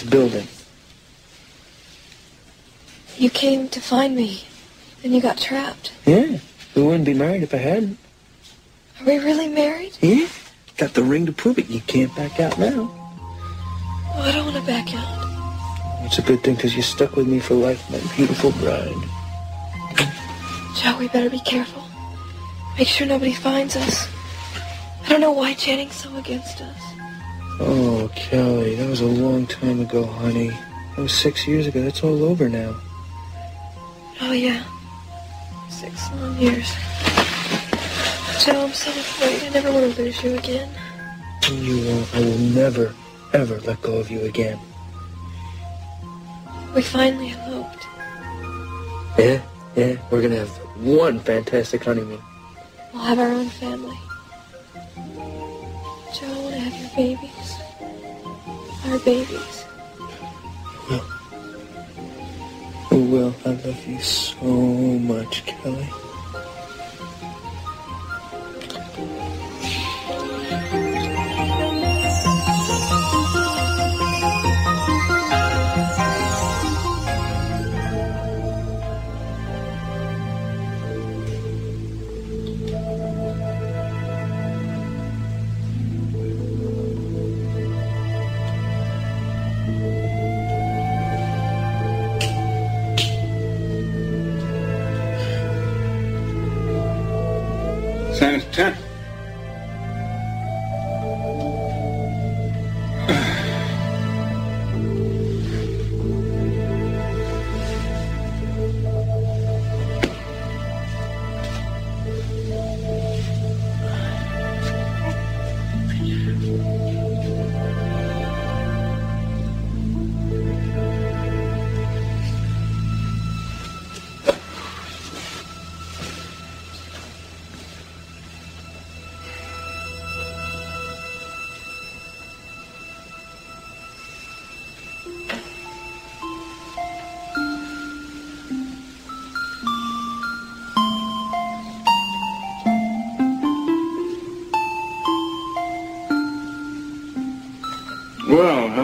Dominic's building. You came to find me, and you got trapped. Yeah, we wouldn't be married if I hadn't. Are we really married? Yeah, got the ring to prove it. You can't back out now. Oh, I don't want to back out. It's a good thing because you're stuck with me for life, my beautiful bride. Joe, we better be careful. Make sure nobody finds us. I don't know why Channing's so against us. Oh, Kelly, that was a long time ago, honey. That was six years ago. That's all over now. Oh, yeah. Six long years. Joe, I'm so afraid. I never want to lose you again. You won't. I will never, ever let go of you again. We finally eloped. Yeah, yeah. We're gonna have one fantastic honeymoon. We'll have our own family. Joe, I want to have your babies. Our babies. Oh, well, I love you so much, Kelly. Well,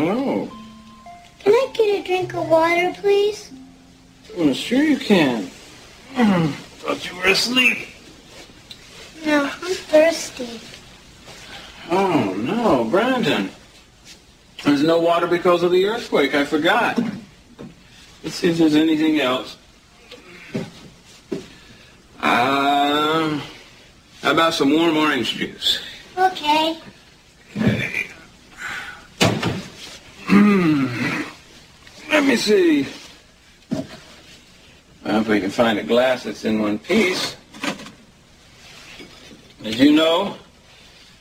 hello. Can I get a drink of water, please? Well, sure you can. Hmm, Thought you were asleep. No, I'm thirsty. Oh, no, Brandon. There's no water because of the earthquake. I forgot. Let's see if there's anything else. Um, how about some warm orange juice? Okay. Hmm. Let me see. Well, if we can find a glass that's in one piece. As you know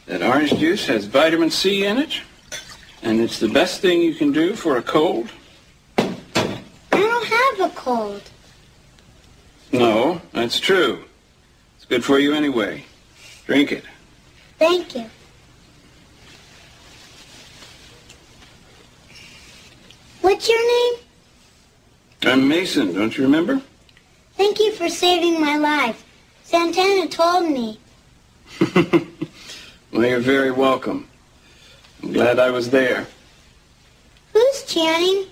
that orange juice has vitamin C in it? And it's the best thing you can do for a cold? I don't have a cold. No, that's true. It's good for you anyway. Drink it. Thank you. What's your name? I'm Mason, don't you remember? Thank you for saving my life. Santana told me. Well, you're very welcome. I'm glad I was there. Who's Channing?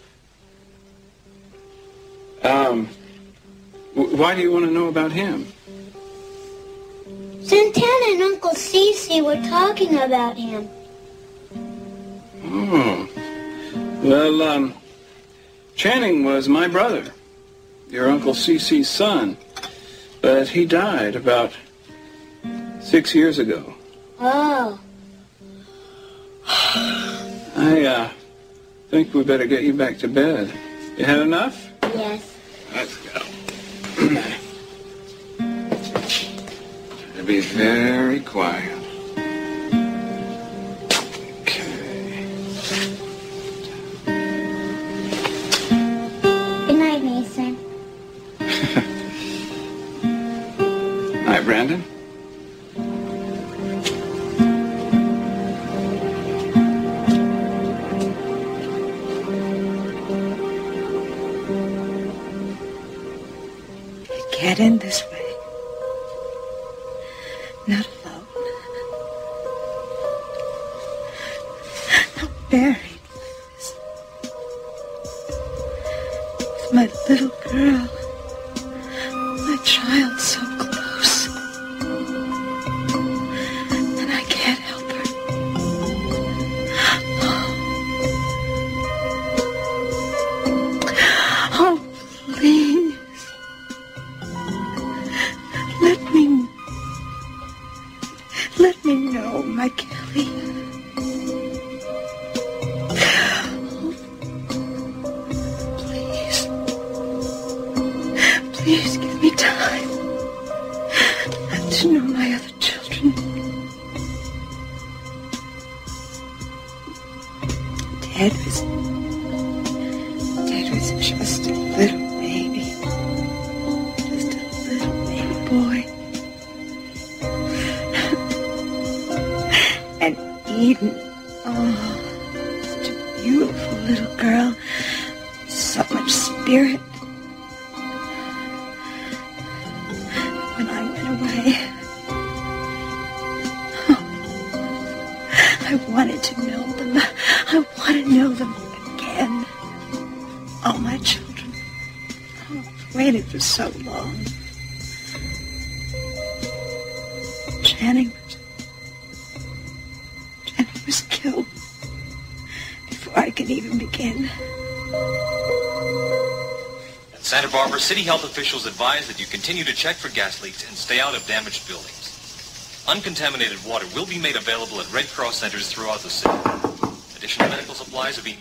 Um, why do you want to know about him? Santana and Uncle Cece were talking about him. Oh. Well, um, Channing was my brother, your Uncle Cece's son. But he died about six years ago. Oh. I, uh, think we better get you back to bed. You had enough? Yes. Let's go. Be very quiet. Was just a little City Health officials advise that you continue to check for gas leaks and stay out of damaged buildings. Uncontaminated water will be made available at Red Cross centers throughout the city. Additional medical supplies are being...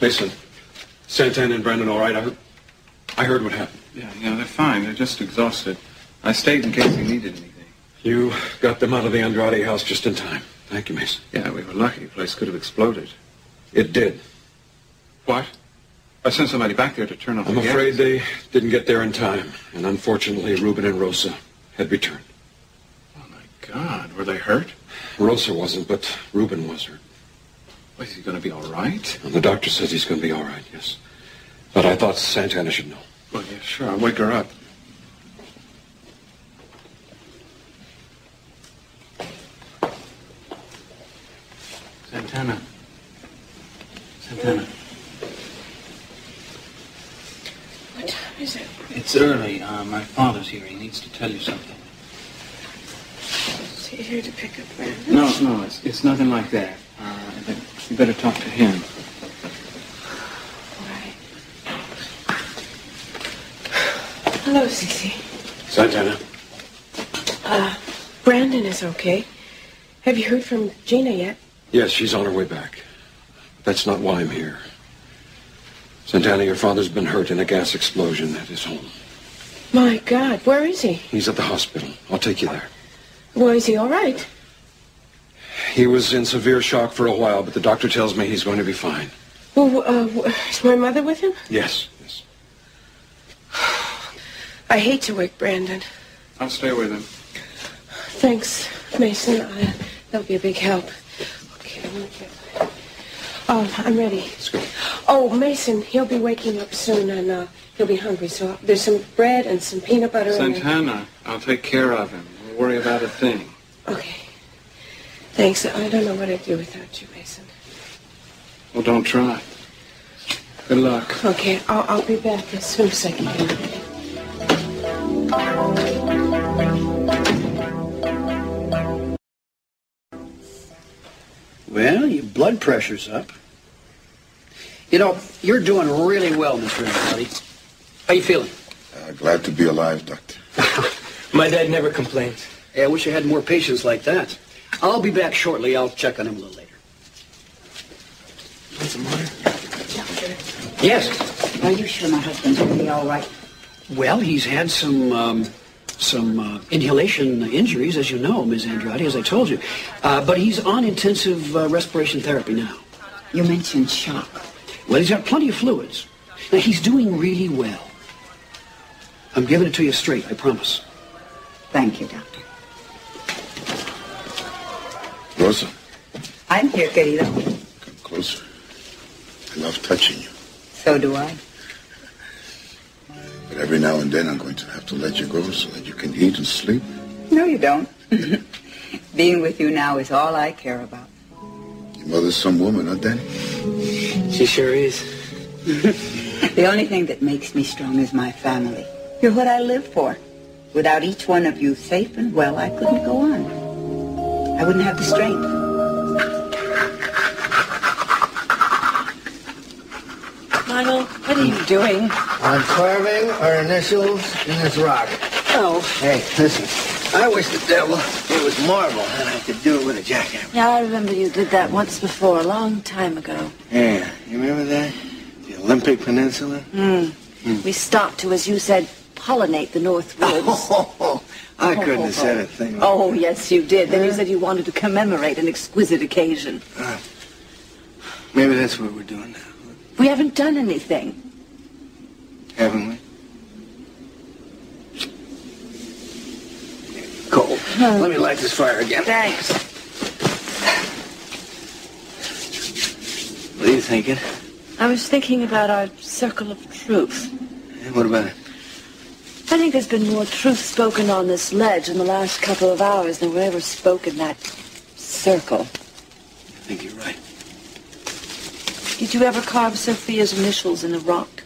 Mason, Santana and Brandon all right? I heard, I heard what happened. Yeah, yeah, they're fine. They're just exhausted. I stayed in case they needed anything. You got them out of the Andrade house just in time. Thank you, Mason. Yeah, we were lucky. The place could have exploded. It did. What? I sent somebody back there to turn off I'm the gas. afraid they didn't get there in time. And unfortunately, Ruben and Rosa had returned. Oh, my God. Were they hurt? Rosa wasn't, but Ruben was hurt. Well, is he going to be all right? And the doctor says he's going to be all right, yes. But I thought Santana should know. Well, yeah, sure. I'll wake her up. Santana. Santana. What time is it? It's early. Uh, my father's here. He needs to tell you something. Is he here to pick up Brandon? No, no, it's, it's nothing like that. Uh, you better talk to him. Hello, Cece. Santana? Uh, Brandon is okay. Have you heard from Gina yet? Yes, she's on her way back. That's not why I'm here. Santana, your father's been hurt in a gas explosion at his home. My God, where is he? He's at the hospital. I'll take you there. Well, is he all right? He was in severe shock for a while, but the doctor tells me he's going to be fine. Well, uh, is my mother with him? Yes, yes. I hate to wake Brandon. I'll stay with him. Thanks, Mason. Uh, that'll be a big help. Okay, I'm gonna get... Oh, I'm ready. Let's go. Oh, Mason, he'll be waking up soon, and uh, he'll be hungry. So there's some bread and some peanut butter. in there. Santana, I'll take care of him. Don't worry about a thing. Okay. Thanks. I don't know what I'd do without you, Mason. Well, don't try. Good luck. Okay, I'll, I'll be back as soon as I can. Well, your blood pressure's up. You know, you're doing really well, Mr. Andrade. How you feeling? Uh, glad to be alive, Doctor. My dad never complains. Hey, I wish I had more patients like that. I'll be back shortly. I'll check on him a little later. What's the matter? Yes. Are you sure my husband's going to be all right? Well, he's had some um, some uh, inhalation injuries, as you know, Ms. Andrade, as I told you. Uh, but he's on intensive uh, respiration therapy now. You mentioned shock. Well, he's got plenty of fluids. Now, he's doing really well. I'm giving it to you straight, I promise. Thank you, Doctor. Rosa, I'm here, querido. come closer. I love touching you. So do I. But every now and then I'm going to have to let you go so that you can eat and sleep. No, you don't. Being with you now is all I care about. Your mother's some woman, aren't Danny? She sure is. The only thing that makes me strong is my family. You're what I live for. Without each one of you safe and well, I couldn't go on. I wouldn't have the strength. Lionel, what are you doing? I'm carving our initials in this rock. Oh. Hey, listen. I wish the devil it was marble and I could do it with a jackhammer. Yeah, I remember you did that once before, a long time ago. Yeah, you remember that? The Olympic Peninsula? Mm. We stopped to, as you said, pollinate the North Woods. Oh, I couldn't have said a thing. like Oh, yes, you did. Then you said you wanted to commemorate an exquisite occasion. that. Maybe that's what we're doing now, We haven't done anything. haven't we? Cold. Let me light this fire again. Thanks. What are you thinking? I was thinking about our circle of truth. Eh, What about it? I think there's been more truth spoken on this ledge in the last couple of hours than whatever spoke in that circle. I think you're right. Did you ever carve Sophia's initials in the rock?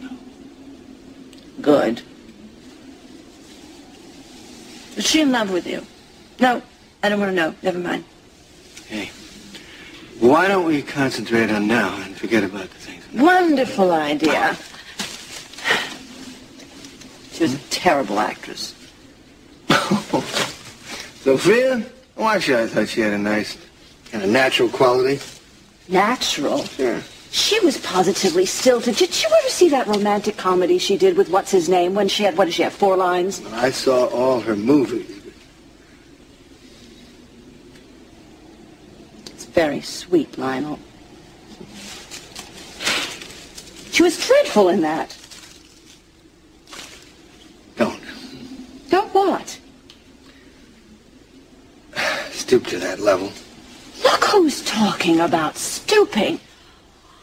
No. Good. Is she in love with you? No, I don't want to know. Never mind. Hey, why don't we concentrate on now and forget about the things? Wonderful idea. She was a terrible actress. Sophia? Why should I thought she had a nice kind of natural quality? Natural. Sure. She was positively stilted. Did you ever see that romantic comedy she did with what's his name when she had what did she have four lines? I saw all her movies. It's very sweet, Lionel. She was dreadful in that. Don't. Don't what? Stoop to that level. Look who's talking about stooping.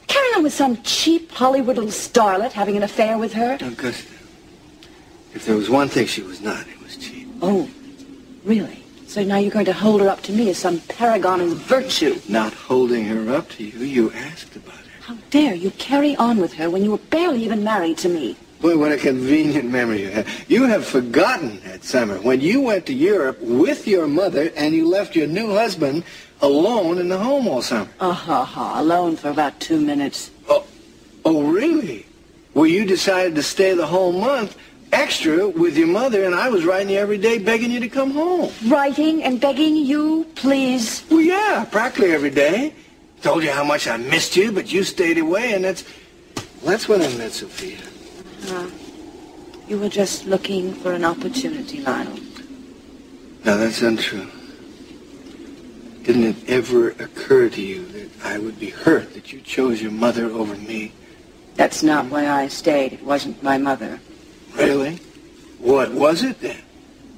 Carrying on with some cheap Hollywood little starlet having an affair with her. Augusta. If there was one thing she was not, it was cheap. Oh, really? So now you're going to hold her up to me as some paragon of virtue. Not holding her up to you, you asked about her. How dare you carry on with her when you were barely even married to me? Boy, what a convenient memory you have. You have forgotten that summer when you went to Europe with your mother and you left your new husband alone in the home all summer. Ah ha ha, alone for about two minutes. Oh, really? Well, you decided to stay the whole month extra with your mother, and I was writing you every day begging you to come home. Writing and begging you, please. Well, yeah, practically every day. Told you how much I missed you, but you stayed away, and that's that's when I met Sophia. Uh, you were just looking for an opportunity, Lionel. No, that's untrue. Didn't it ever occur to you that I would be hurt that you chose your mother over me? That's not why I stayed. It wasn't my mother. Really? What was it then?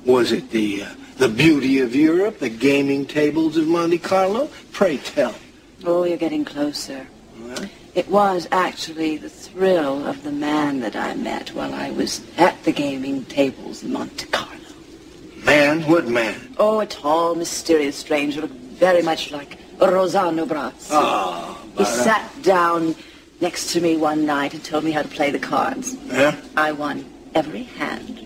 Was it the uh, the beauty of Europe, the gaming tables of Monte Carlo? Pray tell. Oh, you're getting closer. It was actually the thrill of the man that I met while I was at the gaming tables in Monte Carlo. Man? What man? Oh, a tall, mysterious stranger, very much like Rossano Brazzi. Oh, he but, uh, sat down next to me one night and told me how to play the cards. Yeah? I won every hand.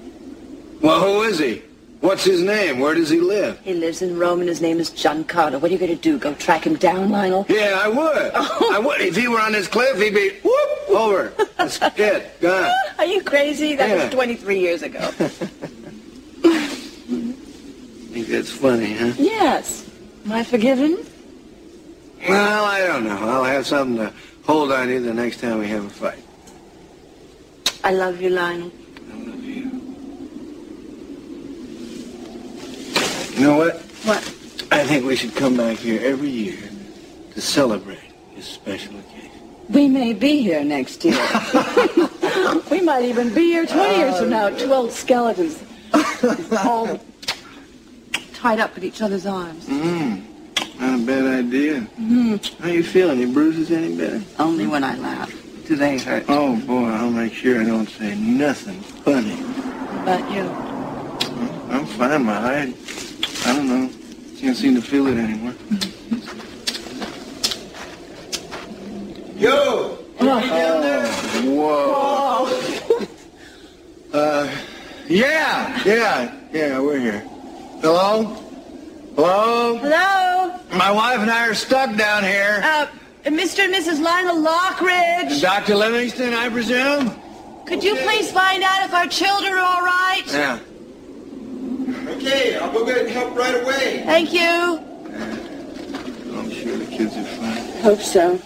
Well, who is he? What's his name? Where does he live? He lives in Rome and his name is Giancarlo. What are you going to do? Go track him down, Lionel? Yeah, I would. I would. If he were on this cliff, he'd be whoop over. That's it. Gone. Are you crazy? That Yeah. was 23 years ago. I think that's funny, huh? yes. Am I forgiven? Well, I don't know. I'll have something to hold on to the next time we have a fight. I love you, Lionel. I love you. You know what? What? I think we should come back here every year to celebrate this special occasion. We may be here next year. we might even be here 20 years from oh, now, 12 skeletons. all tied up in each other's arms. Mmm. Not a bad idea. Mm, How you feeling? Your bruises any better? only when I laugh. Do they hurt? Oh, boy, I'll make sure I don't say nothing funny. About you? I'm fine, my I, I don't know. Can't seem to feel it anymore. Yo! Oh, whoa. Uh, yeah, yeah, yeah, we're here. Hello? Hello? Hello? My wife and I are stuck down here. Uh, Mr. and Mrs. Lionel Lockridge. Dr. Livingstone, I presume? Could you please find out if our children are all right? Yeah. Okay, I'll go get and help right away. Thank you. I'm sure the kids are fine. Hope so.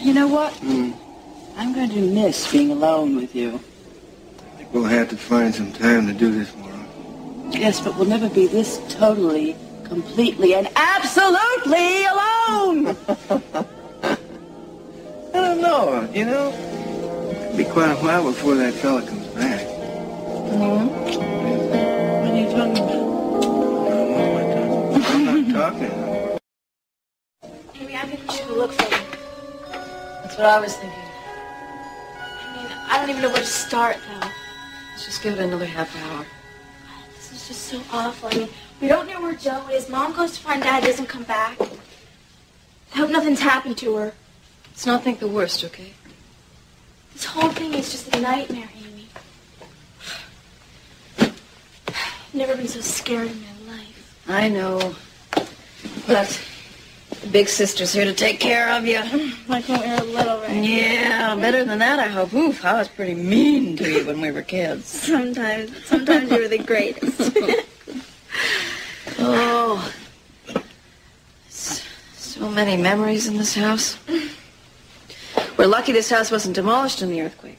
You know what? Hmm. I'm going to miss being alone with you. I think we'll have to find some time to do this more. Yes, but we'll never be this totally, completely, and absolutely alone. I don't know, you know? It'll be quite a while before that fella comes back. Hmm? What are you talking about? I'm not talking. Maybe I think we should look for them. That's what I was thinking. I mean, I don't even know where to start, though. Let's just give it another half hour. This is just so awful. I mean, we don't know where Joe is. Mom goes to find Dad, doesn't come back. I hope nothing's happened to her. Let's not think the worst, okay? This whole thing is just a nightmare, Amy. I've never been so scared in my life. I know. But big sister's here to take care of you. Like when we were little, right? Yeah, better than that, I hope. Oof, I was pretty mean to you when we were kids. Sometimes, sometimes you were the greatest. Oh. So many memories in this house. We're lucky this house wasn't demolished in the earthquake.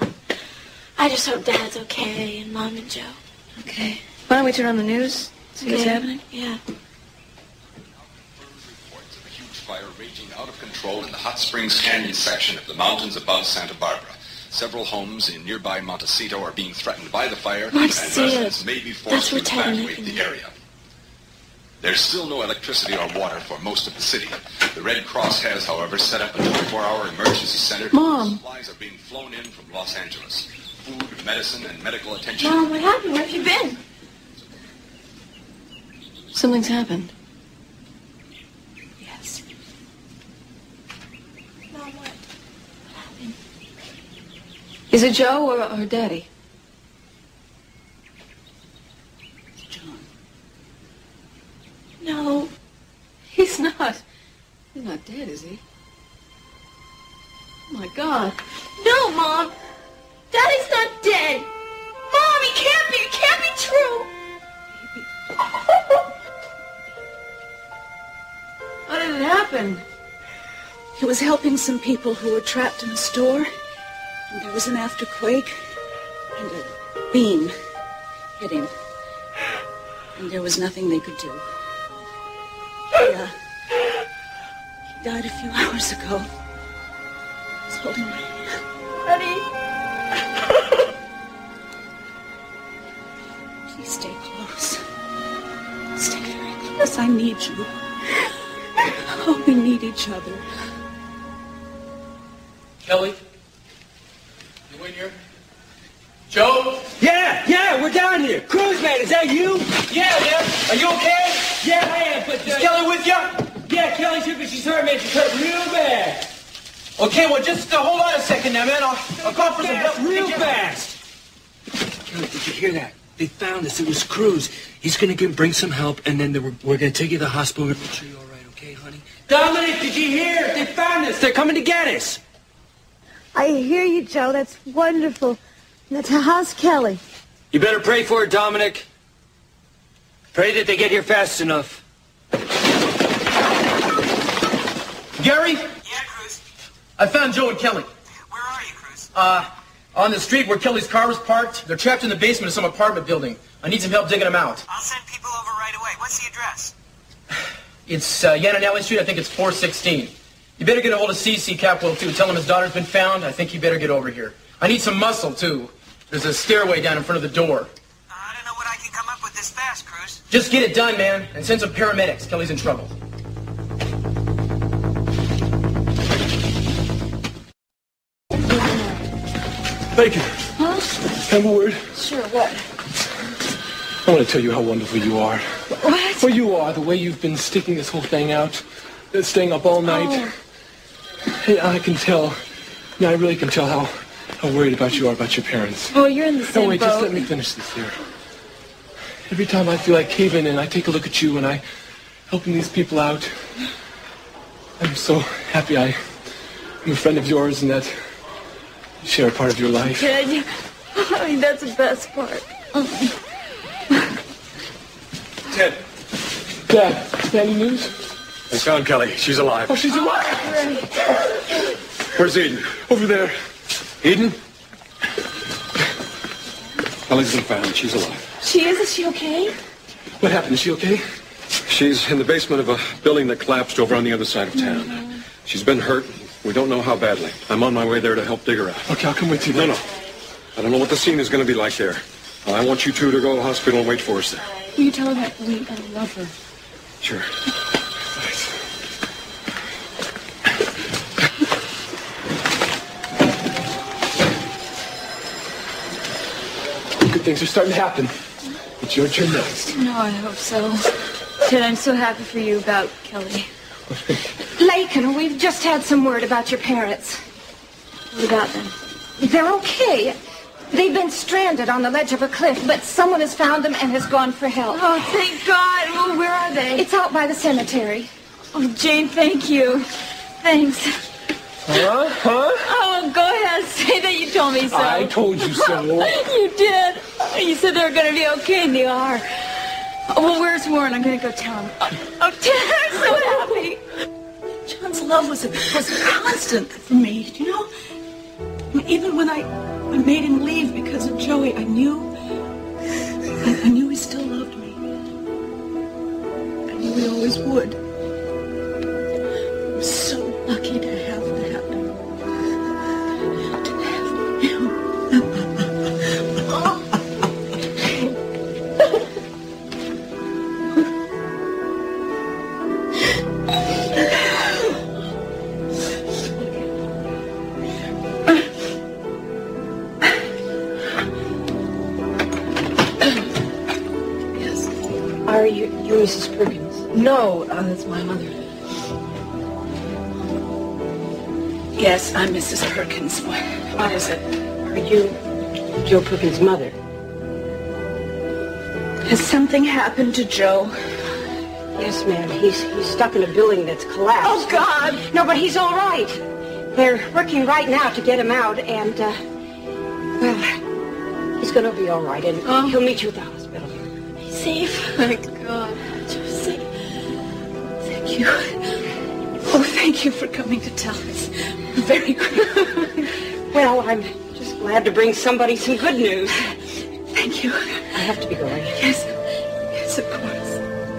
Yeah. I just hope Dad's okay and Mom and Joe. Okay. Why don't we turn on the news? See what's happening? Yeah. Fire raging out of control in the Hot Springs Canyon section of the mountains above Santa Barbara. Several homes in nearby Montecito are being threatened by the fire, and residents may be forced That's to where Ted and evacuate the area. There's still no electricity or water for most of the city. The Red Cross has, however, set up a 24-hour emergency center. Mom. Supplies are being flown in from Los Angeles. Food, medicine, and medical attention. Mom, what happened? Where have you been? Something's happened. Yes. Mom, what? Is it Joe or, or Daddy? John. No. He's not. He's not dead, is he? Oh my God. No, Mom. Daddy's not dead. Mom, he can't be. It can't be true. How did it happen? He was helping some people who were trapped in a store, and there was an afterquake, and a beam hit him. And there was nothing they could do. He, uh, he died a few hours ago. He's holding my hand. Honey. Please stay close. Stay very close. I need you. Oh, we need each other. Kelly? You in here? Joe? Yeah, yeah, we're down here. Man, is that you? Yeah, yeah. Are you okay? Yeah, I am, but... Is Kelly with you? Yeah, Kelly's here, but she's hurt, man. She's hurt real bad. Okay, well, just uh, hold on a second now, man. I'll, I'll call for some help. real Did fast. Kelly, did you hear that? They found us. It was Cruz. He's gonna get, bring some help, and then they were, we're gonna take you to the hospital. We're gonna make sure you're all right, okay, honey? Dominic, did you hear? They found us. They're coming to get us. I hear you, Joe. That's wonderful. Now, to- how's Kelly? You better pray for it, Dominic. Pray that they get here fast enough. Gary? Yeah, Cruz. I found Joe and Kelly. Where are you, Cruz? Uh, on the street where Kelly's car was parked. They're trapped in the basement of some apartment building. I need some help digging them out. I'll send people over right away. What's the address? It's uh, Yananelli Street. I think it's 416. You better get a hold of CC Capwell, too. Tell him his daughter's been found. I think you better get over here. I need some muscle, too. There's a stairway down in front of the door. I don't know what I can come up with this fast, Cruz. Just get it done, man, and send some paramedics. Kelly's in trouble. Bacon. Huh? Can I word? Sure, what? I want to tell you how wonderful you are. What? Well, you are, the way you've been sticking this whole thing out, uh, staying up all night. Oh. Yeah, I can tell. Yeah, I really can tell how how worried about you are about your parents. Oh, you're in the same No, wait, boat. just let me finish this here. Every time I feel like caving in, and I take a look at you and I helping these people out. I'm so happy I am a friend of yours and that you share a part of your life. Ted, I mean, that's the best part. Ted. Dad, any news? I found Kelly. She's alive. Oh, she's alive. Where's Eden? Over there. Eden? Kelly's been found. She's alive. She is? Is she okay? What happened? Is she okay? She's in the basement of a building that collapsed over on the other side of town. Mm-hmm. She's been hurt. We don't know how badly. I'm on my way there to help dig her out. Okay, I'll come with you No, then. no. I don't know what the scene is going to be like there. I want you two to go to the hospital and wait for us there. Will you tell her that we love her? Sure. Good things are starting to happen. It's your turn next. No, I hope so. Ted, I'm so happy for you about Kelly. Laken, we've just had some word about your parents. What about them? They're okay. They've been stranded on the ledge of a cliff, but someone has found them and has gone for help. Oh, thank God. Well, where are they? It's out by the cemetery. Oh, Jane, thank you. Thanks. Huh? Huh? Oh, go ahead. And say that you told me so. I told you so. you did. You said they were going to be okay, and they are. Oh, well, where's Warren? I'm going to go tell him. Oh, Ted, I'm so happy. John's love was a, was a constant for me, you know? Even when I, I made him leave because of Joey, I knew, I, I knew he still loved me. I knew he always would. I'm Mrs. Perkins. What, what is it? Are you Joe Perkins' mother? Has something happened to Joe? Yes, ma'am. He's he's stuck in a building that's collapsed. Oh, God! No, but he's all right. They're working right now to get him out, and uh, well, he's going to be all right, and he'll meet you at the hospital. He's safe. Thank God. Thank you. Oh, thank you for coming to tell us. We're very grateful. Well, I'm just glad to bring somebody some good news. Thank you. I have to be going. Yes. Yes, of course.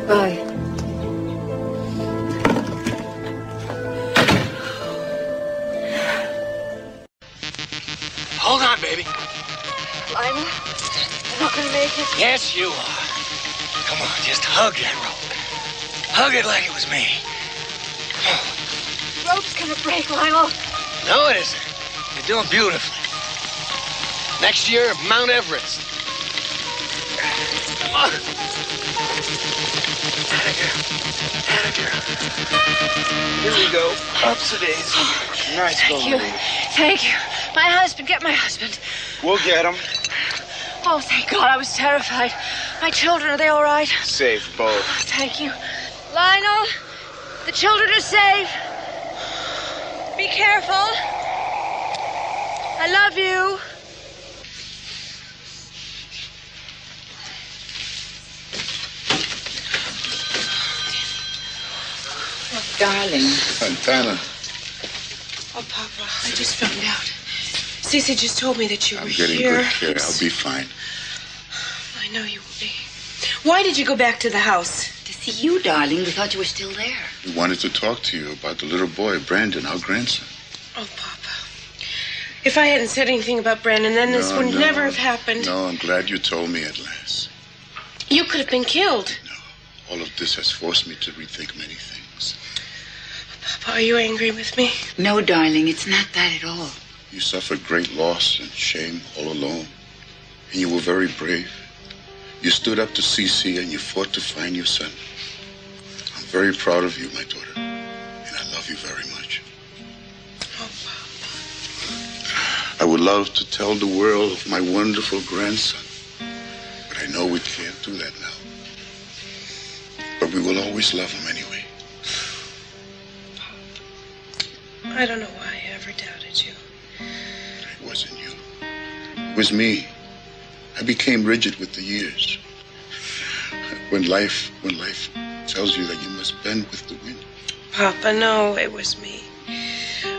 Bye. Hold on, baby. Lionel, I'm not gonna make it. Yes, you are. Come on, just hug that rope. Hug it like it was me. The rope's gonna break, Lionel. No, it isn't. You're doing beautifully. Next year, Mount Everest. Come on. Atta girl. Here we go. Ups a daisy. Nice Thank you. Thank you. My husband, get my husband. We'll get him. Oh, thank God, I was terrified. My children, are they all right? Safe, both. Thank you. Lionel, the children are safe. Be careful. I love you. Oh, darling. Santana, Oh, Papa, I just found out. Cece just told me that you I'm were getting here. good care. I'll be fine. I know you will be. Why did you go back to the house? To see you, darling. We thought you were still there. We wanted to talk to you about the little boy, Brandon, our grandson. Oh, Papa. If I hadn't said anything about Brandon, then this No, would no. never have happened. No, I'm glad you told me at last. You could have been killed. No. All of this has forced me to rethink many things. Papa, are you angry with me? No, darling, it's not that at all. You suffered great loss and shame all alone, and you were very brave. You stood up to Cece and you fought to find your son. I'm very proud of you, my daughter, and I love you very much. I would love to tell the world of my wonderful grandson, but I know we can't do that now. But we will always love him anyway. I don't know why I ever doubted you. It wasn't you. It was me. I became rigid with the years. When life, when life tells you that you must bend with the wind. Papa, no, it was me.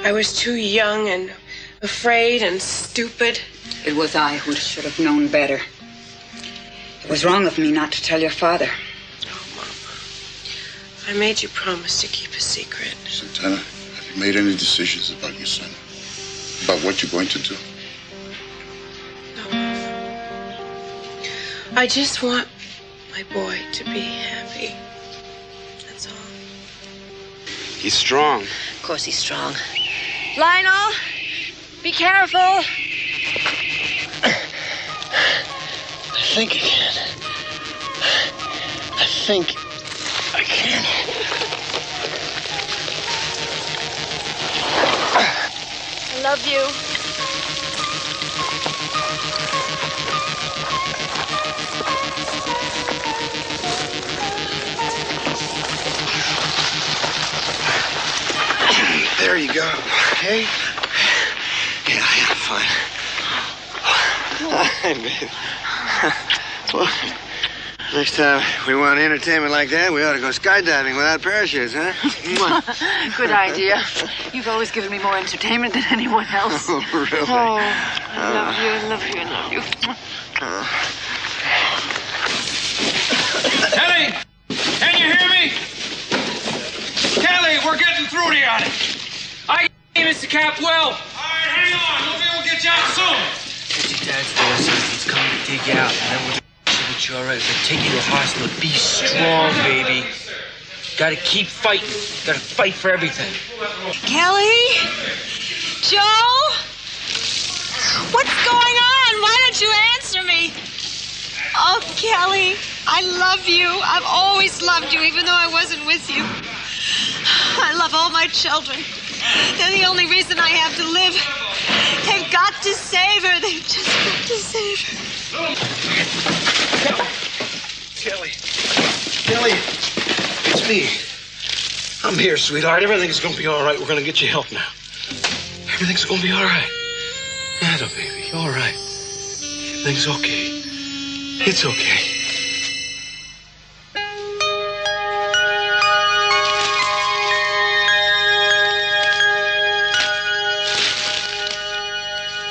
I was too young and afraid and stupid. It was I who should have known better. It was wrong of me not to tell your father. No, Mom. I made you promise to keep a secret. Santana, have you made any decisions about your son? About what you're going to do? No, I just want my boy to be happy. That's all. He's strong. Of course he's strong. Lionel, be careful. I think I can. I think I can. I love you. There you go. Okay? Yeah, I'm fine. Hi, babe. Well, next time we want entertainment like that, we ought to go skydiving without parachutes, huh? Good idea. You've always given me more entertainment than anyone else. Oh, really? Oh, I love you, I love you, I love you. Uh. Kelly! Can you hear me? Kelly, we're getting through to you on it. I get Mr. Capwell. Dig you out. And then we'll that you're all right. If take you to the hospital, be strong, baby. Gotta keep fighting. Gotta fight for everything. Kelly? Joe? What's going on? Why don't you answer me? Oh, Kelly, I love you. I've always loved you, even though I wasn't with you. I love all my children. They're the only reason I have to live. They've got to save her. They've just got to save her. Kelly. Kelly, it's me. I'm here, sweetheart. Everything's gonna be all right. We're gonna get you help now. Everything's gonna be all right. Nada, baby. All right. Everything's okay. It's okay.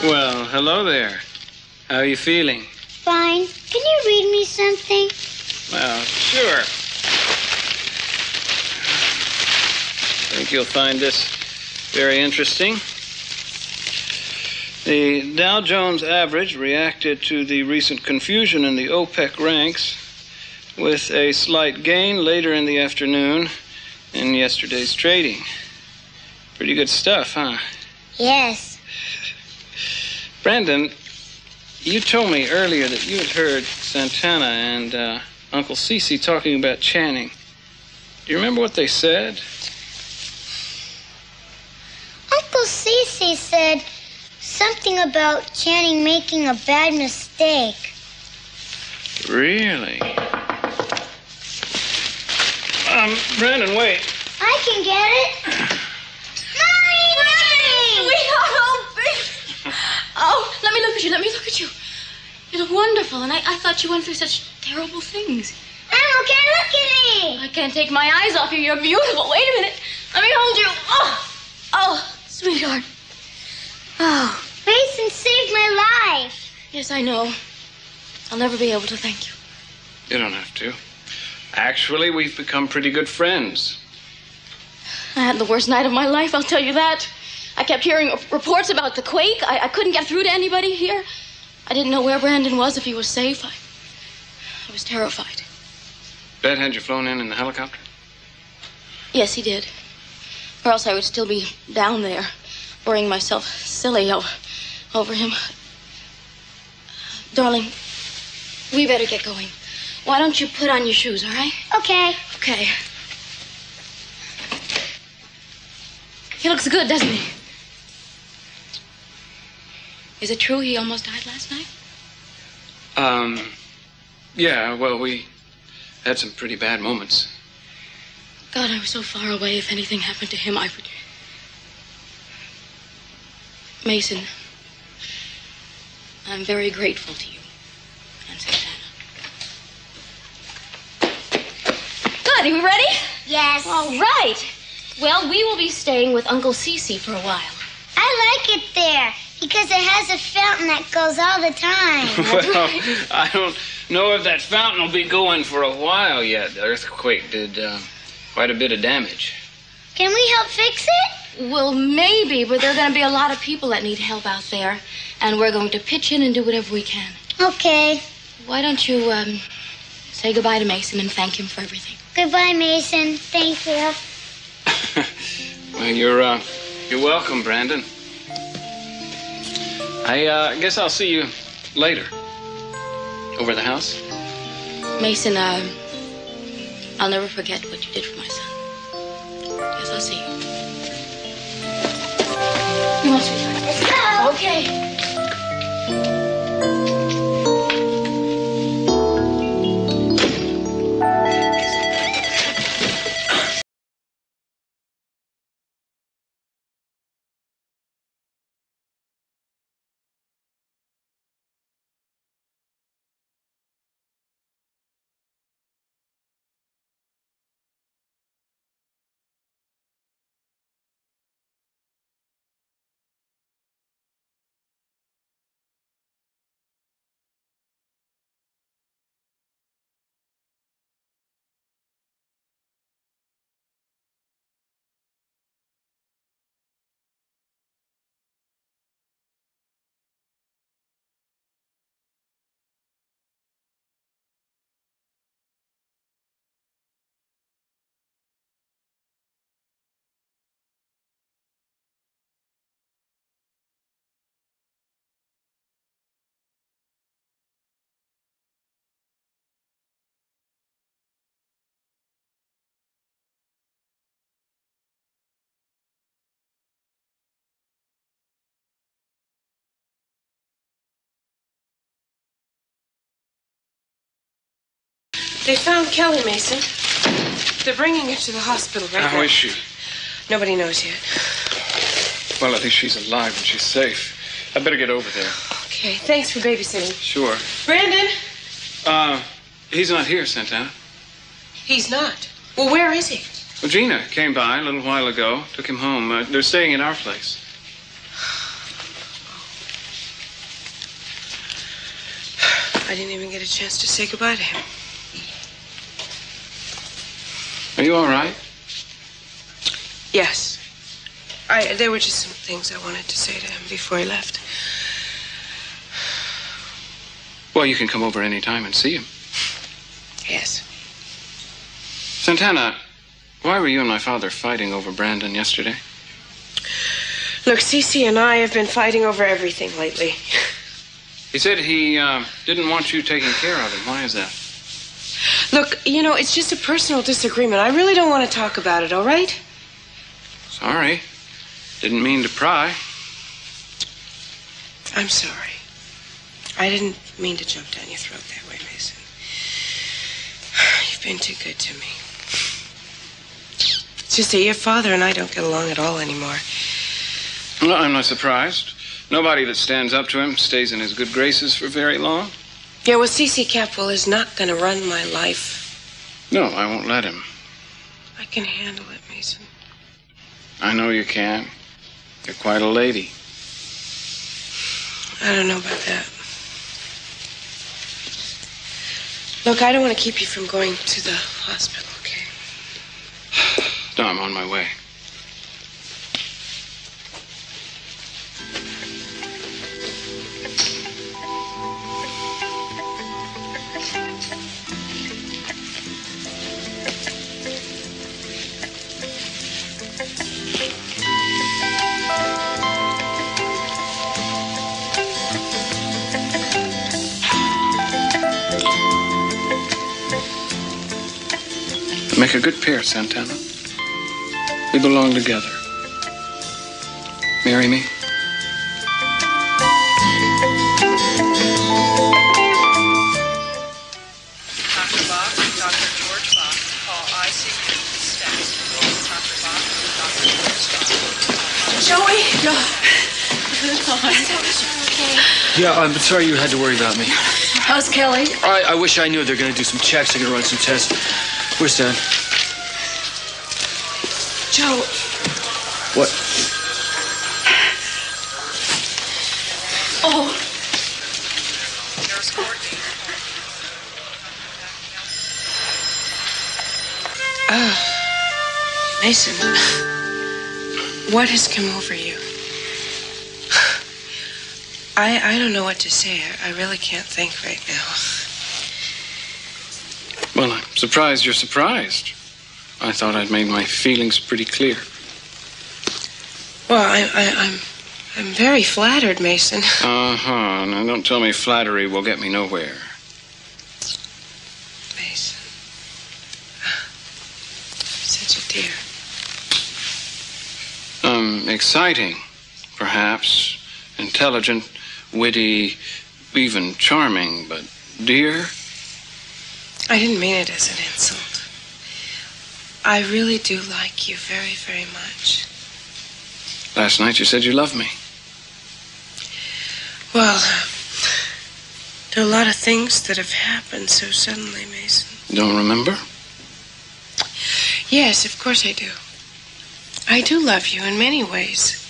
Well, hello there. How are you feeling? Fine. Can you read me something? Well, sure. I think you'll find this very interesting. The Dow Jones average reacted to the recent confusion in the OPEC ranks with a slight gain later in the afternoon in yesterday's trading. Pretty good stuff, huh? Yes. Brandon, you told me earlier that you had heard Santana and uh, Uncle Cece talking about Channing. Do you remember what they said? Uncle Cece said something about Channing making a bad mistake. Really? Um, Brandon, wait. I can get it. Mommy! Sweetheart, oh, baby. Oh, let me look at you. Let me look at you. You look wonderful, and I, I thought you went through such terrible things. Elmo, can't look at me. I can't take my eyes off you. You're beautiful. Wait a minute. Let me hold you. Oh, oh, sweetheart. Oh, Mason saved my life. yes, I know. I'll never be able to thank you. You don't have to. Actually, we've become pretty good friends. I had the worst night of my life, I'll tell you that. I kept hearing reports about the quake. I, I couldn't get through to anybody here. I didn't know where Brandon was, if he was safe. I, I was terrified. Bet had you flown in in the helicopter? Yes, he did. Or else I would still be down there, worrying myself silly over, over him. Darling, we better get going. Why don't you put on your shoes, all right? Okay. Okay. He looks good, doesn't he? Is it true he almost died last night? Um, yeah, well, we had some pretty bad moments. God, I was so far away. If anything happened to him, I would. Mason, I'm very grateful to you. And Santana. Good, are we ready? Yes. All right. Well, we will be staying with Uncle Cece for a while. I like it there because it has a fountain that goes all the time. well, I don't know if that fountain will be going for a while yet. The earthquake did uh, quite a bit of damage. Can we help fix it? Well, maybe, but there are going to be a lot of people that need help out there, and we're going to pitch in and do whatever we can. Okay. Why don't you um, say goodbye to Mason and thank him for everything? Goodbye, Mason. Thank you. Well, you're uh, you're welcome, Brandon. I uh, guess I'll see you later. Over the house. Mason, uh, I'll never forget what you did for my son. Yes, I'll see you. Come on, sweetheart. Let's go. Okay. They found Kelly Mason. They're bringing her to the hospital right How now. How is she? Nobody knows yet. Well, at least she's alive and she's safe. I better get over there. Okay, thanks for babysitting. Sure. Brandon, Uh, he's not here, Santana. he's not. Well, where is he? Well, Gina came by a little while ago, took him home. Uh, they're staying at our place. I didn't even get a chance to say goodbye to him. Are you all right? Yes. I there were just some things I wanted to say to him before he left. Well, you can come over any time and see him. Yes. Santana, why were you and my father fighting over Brandon yesterday? Look, Cece and I have been fighting over everything lately. He said he uh, didn't want you taking care of him. Why is that? Look, you know, it's just a personal disagreement. I really don't want to talk about it, all right? Sorry. Didn't mean to pry. I'm sorry. I didn't mean to jump down your throat that way, Mason. You've been too good to me. It's just that your father and I don't get along at all anymore. Well, I'm not surprised. Nobody that stands up to him stays in his good graces for very long. Yeah, well, Cece Capwell is not going to run my life. No, I won't let him. I can handle it, Mason. I know you can. You're quite a lady. I don't know about that. Look, I don't want to keep you from going to the hospital, okay? No, I'm on my way. Make a good pair, Santana. We belong together. Marry me? Dr. Bach, Dr. George Bach, call ICU staff. Dr. Bach, Dr. George Bach. Joey! No. Yeah, I'm sorry you had to worry about me. How's Kelly? I, I wish I knew they're going to do some checks. They're going to run some tests. Where's Sam? Joe, What? oh. Oh, Mason, what has come over you? I I don't know what to say. I, I really can't think right now. Well, I'm surprised you're surprised. I thought I'd made my feelings pretty clear. Well, I, I I'm I'm very flattered, Mason. Uh huh. Now, don't tell me flattery will get me nowhere. Mason, such a dear. Um, exciting, perhaps. Intelligent, witty, even charming, but dear? I didn't mean it as an insult. I really do like you very, very much. Last night you said you loved me. Well, there are a lot of things that have happened so suddenly, Mason. Don't remember? Yes, of course I do. I do love you in many ways.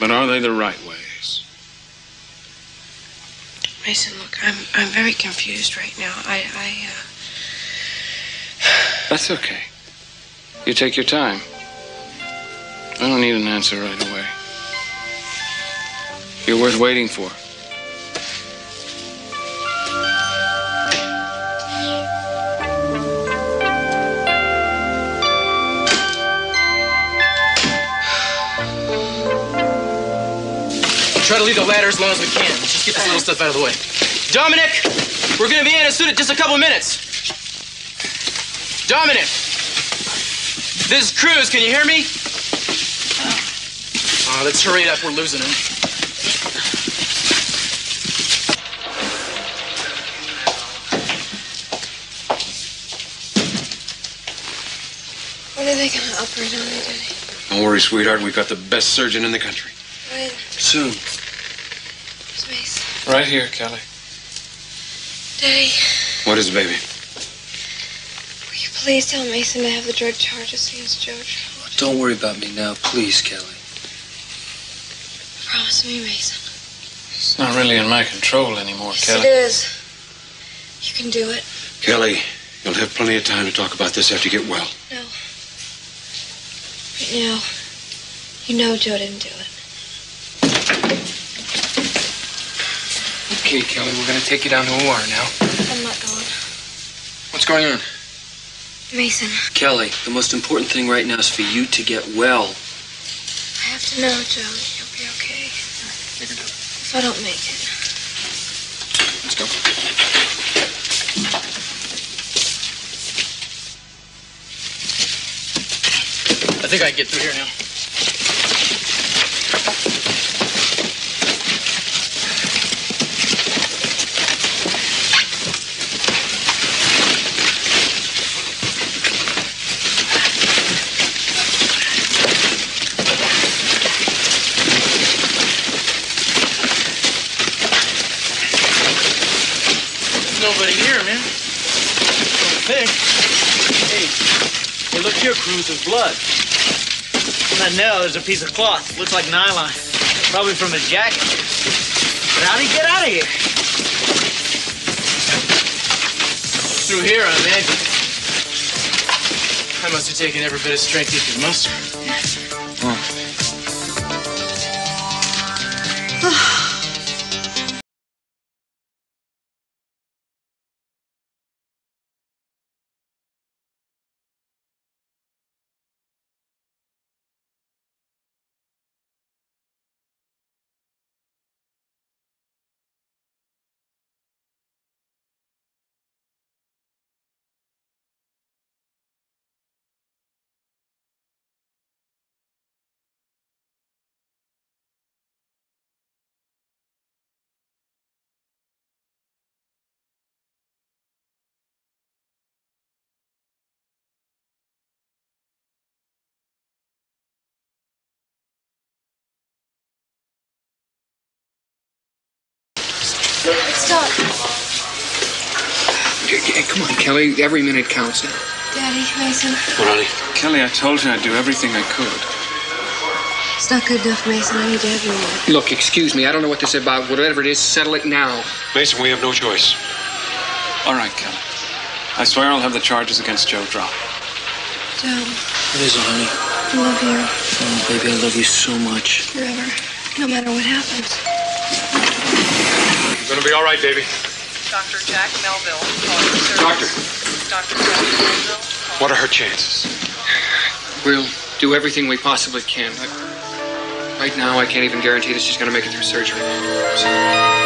But are they the right ways? Mason, look, I'm I'm very confused right now. I I uh, That's okay. You take your time. I don't need an answer right away. You're worth waiting for. To leave the ladder as long as we can. Let's just get this little stuff out of the way. Dominic, we're gonna be in as soon as just a couple of minutes. Dominic, this is Cruz. Can you hear me? Uh, let's hurry it up. We're losing him. When are they gonna operate on me, Daddy? Don't worry, sweetheart. We've got the best surgeon in the country. When? Soon. Space. Right here, Kelly. Daddy, What is it, baby? will you please tell Mason to have the drug charges against George? Don't worry about me now, please, Kelly. Promise me, Mason. It's not really in my control anymore, Yes, Kelly. it is. You can do it. Kelly, you'll have plenty of time to talk about this after you get well. No. Right now, you know Joe didn't do it. Okay, Kelly, we're going to take you down to OR now. I'm not going. What's going on? Mason, Kelly, the most important thing right now is for you to get well. I have to know, Joe, that you'll be okay. If I don't make it. Let's go. I think I can get through here now. There's nobody here, man. Don't think. Hey, hey, look. There's blood. On that nail, there's a piece of cloth. Looks like nylon. Probably from his jacket. But how'd he get out of here? Through here, I imagine. I must have taken every bit of strength he could muster. Stop. Oh. Hey, come on, Kelly. Every minute counts now. Daddy, Mason. What, honey? Kelly, I told you I'd do everything I could. It's not good enough, Mason. I need to have your. Look, excuse me. I don't know what this is about. Whatever it is, settle it now. Mason, we have no choice. All right, Kelly. I swear I'll have the charges against Joe dropped. Joe, What is it, honey? I love you Oh, baby, I love you so much. forever, no matter what happens. You're gonna be all right, baby. Dr. Jack Melville calling for Doctor. Dr. Jack Melville. what are her chances? We'll do everything we possibly can. But right now, I can't even guarantee that she's going to make it through surgery. So,